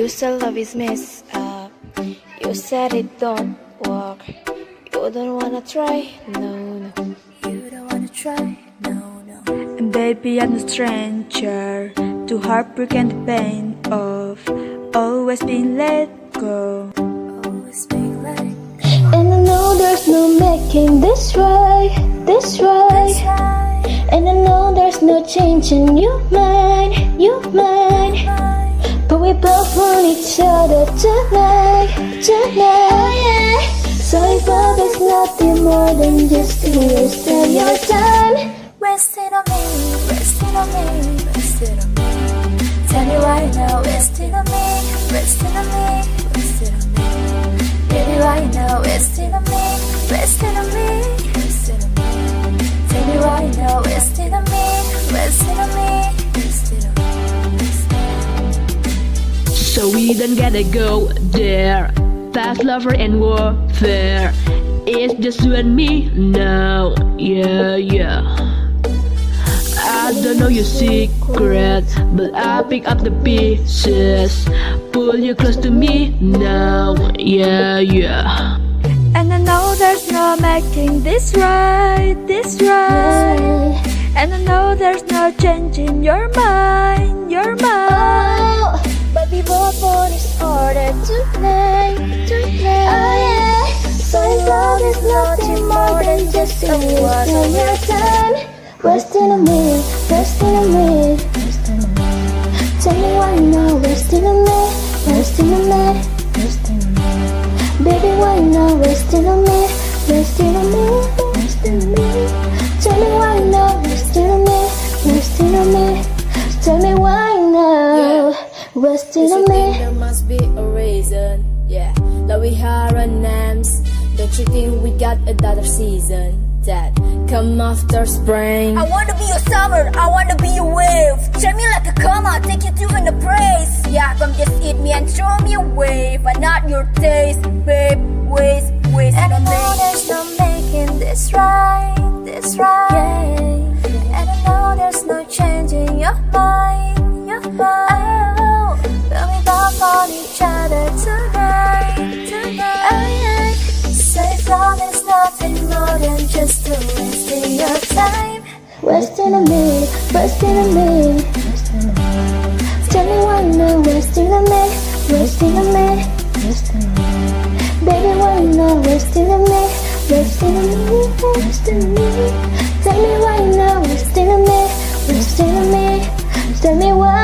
You said love is messed up. Uh, you said it don't work. You don't wanna try, no, no. You don't wanna try, no, no. And baby, I'm a stranger to heartbreak and the pain of always being let go. Always being let go. And I know there's no making this right, this. Right. And I know there's no changing your mind, your mind. Both want each other tonight, tonight. So if love is nothing more than just a waste of your time. Wasted on me, wasted on me, wasted on me. Tell me right now, wasted on me, wasted on me, So we don't gotta go there. Fast lover and warfare. It's just you and me now. Yeah, yeah. I don't know your secret, but I pick up the pieces. Pull you close to me now. Yeah, yeah. And I know there's no making this right, this right. And I know there's no changing your mind, your mind. Oh, but we both want each other tonight, tonight. Oh yeah. So love is nothing more than just a waste of your time. Wasting on me, on me, wasting on me. Tell me why now, wasting on me, wasting on me, wasting on me. Baby, why now, wasting on me, wasting now, wasting Don't on you think me. there must be a reason? Yeah, that we have our names. Don't you think we got another season? That come after spring. I wanna be your summer, I wanna be your wave. Treat me like a comma, take you to an praise. Yeah, come just eat me and show me a wave, but not your taste, babe. Waste, waste And I know me. there's no making this right, this right. And I know there's no changing your mind, each other tonight, tonight. Love is nothing more than just a your time. Wasting on me, wasting on me. Tell me why now, wasting on me, wasting on me. Baby, why now, wasting on me, wasting on me, wasting on me. Tell me why now, wasting on me, wasting on me. Tell me why